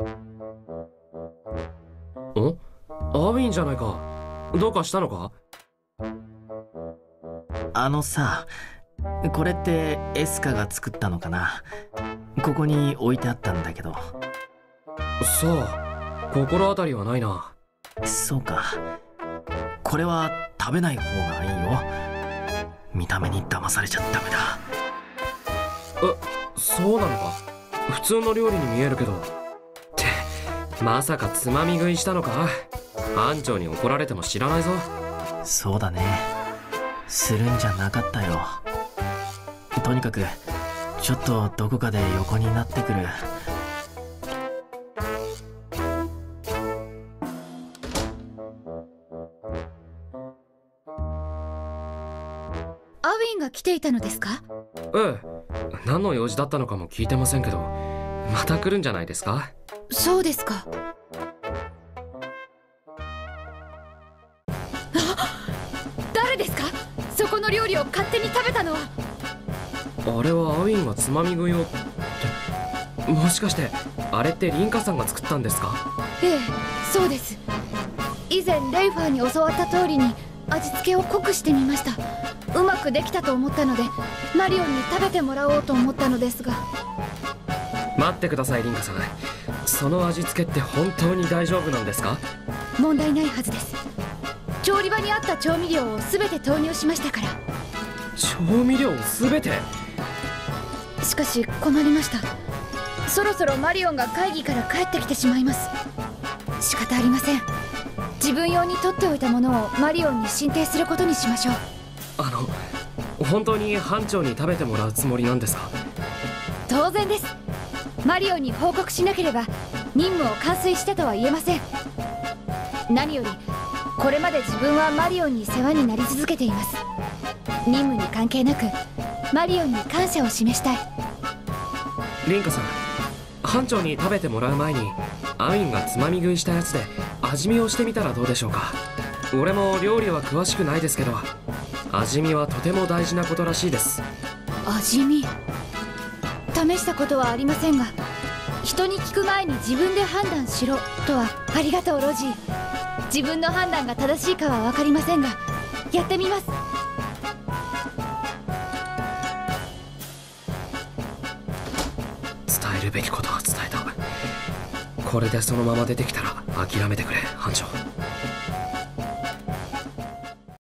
ん？アウィンじゃないか。どうかしたのか？あのさこれってエスカが作ったのかな？ここに置いてあったんだけど。そう。心当たりはないな。そうか。これは食べない方がいいよ。見た目に騙されちゃダメだ。えそうなのか？普通の料理に見えるけどまさかつまみ食いしたのか？班長に怒られても知らないぞ。そうだね。するんじゃなかったよ。とにかくちょっとどこかで横になってくる。アウィンが来ていたのですか？ええ。何の用事だったのかも聞いてませんけどまた来るんじゃないですか？そうですか。あ誰ですか？そこの料理を勝手に食べたのは。あれはアウィンがつまみ食いをってもしかしてあれってリンカさんが作ったんですか？ええそうです。以前レイファーに教わった通りに味付けを濃くしてみました。うまくできたと思ったのでマリオンに食べてもらおうと思ったのですが待ってくださいリンカさん。その味付けって本当に大丈夫なんですか？問題ないはずです。調理場にあった調味料を全て投入しましたから。調味料全て？しかし困りました。そろそろマリオンが会議から帰ってきてしまいます。仕方ありません。自分用に取っておいたものをマリオンに進呈することにしましょう。あの本当に班長に食べてもらうつもりなんですか？当然ですマリオンに報告しなければ任務を完遂したとは言えません。何よりこれまで自分はマリオンに世話になり続けています。任務に関係なくマリオンに感謝を示したい。リンカさん班長に食べてもらう前にアウィンがつまみ食いしたやつで味見をしてみたらどうでしょうか？俺も料理は詳しくないですけど味見はとても大事なことらしいです。味見？試したことはありませんが人に聞く前に自分で判断しろとはありがとうロジー。自分の判断が正しいかは分かりませんがやってみます。伝えるべきことは伝えたこれでそのまま出てきたら諦めてくれ班長。